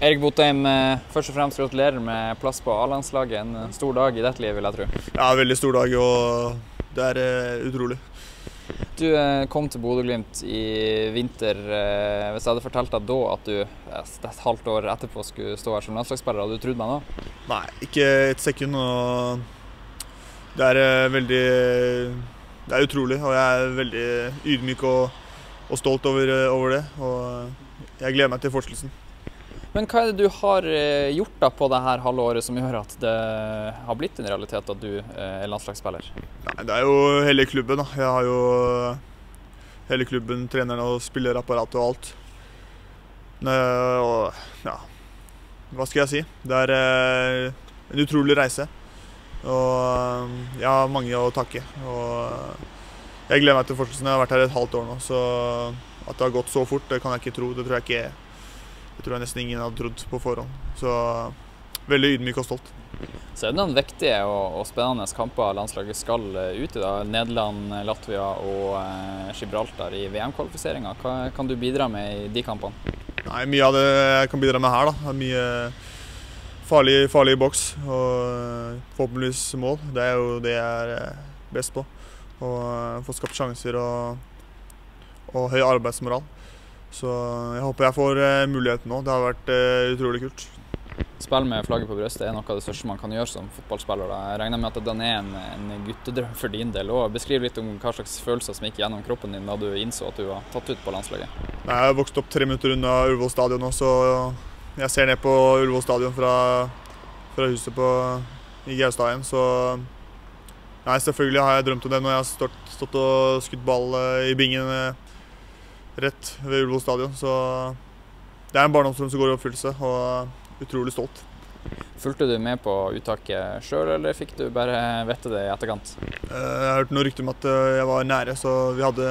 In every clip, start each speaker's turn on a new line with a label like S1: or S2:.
S1: Erik Botheim, eh, først og fremst gratulerer med plass på A-landslaget. En stor dag i ditt liv, vil jeg tro.
S2: Ja, veldig stor dag, og det er uh, utrolig.
S1: Du kom til Bodø-Glimt i vinter. Hvis jeg hadde fortalt deg da at du et halvt år etterpå skulle stå her som landslagsspiller, hadde du trodd meg nå?
S2: Nei, ikke et sekund. og Det er veldig Det er utrolig, og jeg er veldig ydmyk og, og stolt over, over det. Og jeg gleder meg til fortsettelsen.
S1: Men hva er det du har eh, gjort da på dette halvåret som gjør at det har blitt en realitet at du eh, er landslagsspiller?
S2: Nei, det er jo hele klubben. da. Jeg har jo hele klubben, trenerne og spillerapparatet og alt. Og ja Hva skal jeg si? Det er eh, en utrolig reise. Og jeg har mange å takke. Og jeg gleder meg til fortsettelsen. Jeg har vært her et halvt år nå, så at det har gått så fort, det kan jeg ikke tro. Det tror jeg ikke det tror jeg nesten ingen hadde trodd på forhånd. Så veldig ydmyk og stolt.
S1: Så er det noen viktige og, og spennende kamper landslaget skal eh, ut i. da. Nederland, Latvia og eh, Gibraltar i VM-kvalifiseringa. Hva kan du bidra med i de kampene?
S2: Nei, Mye av det jeg kan bidra med her. da. Mye farlig, farlig boks og eh, forhåpentligvis mål. Det er jo det jeg er eh, best på. Å få skapt sjanser og, og høy arbeidsmoral. Så jeg håper jeg får eh, muligheten nå. Det har vært uh, utrolig kult.
S1: Spill med flagget på brystet er noe av det største man kan gjøre som fotballspiller. Jeg regner med at den er en, en guttedrøm for din del òg. Beskriv litt om hva slags følelser som gikk gjennom kroppen din da du innså at du var tatt ut på landslaget.
S2: Jeg har vokst opp tre minutter unna Ullevål stadion nå, så jeg ser ned på Ullevål stadion fra, fra huset på, i Gaustadheim. Så nei, selvfølgelig har jeg drømt om det når jeg har stått, stått og skutt ball eh, i bingen rett ved Ullevål stadion. Så det er en barndomsdrøm som går i oppfyllelse, og utrolig stolt.
S1: Fulgte du med på uttaket sjøl, eller fikk du bare vite det i etterkant?
S2: Eh, jeg har hørt noen rykte om at eh, jeg var nære, så vi hadde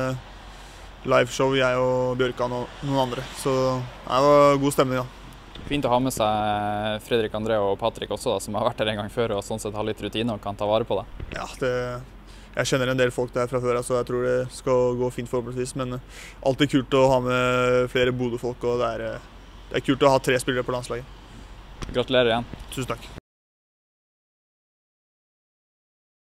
S2: liveshow, jeg og Bjørkan og noen andre. Så det var god stemning, da.
S1: Fint å ha med seg Fredrik André og Patrick også, da, som har vært her en gang før og sånn sett har litt rutine og kan ta vare på det.
S2: Ja, det jeg kjenner en del folk der fra før så jeg tror det skal gå fint forhåpentligvis. Men alltid kult å ha med flere Bodø-folk, og det er, det er kult å ha tre spillere på landslaget.
S1: Gratulerer igjen.
S2: Tusen takk.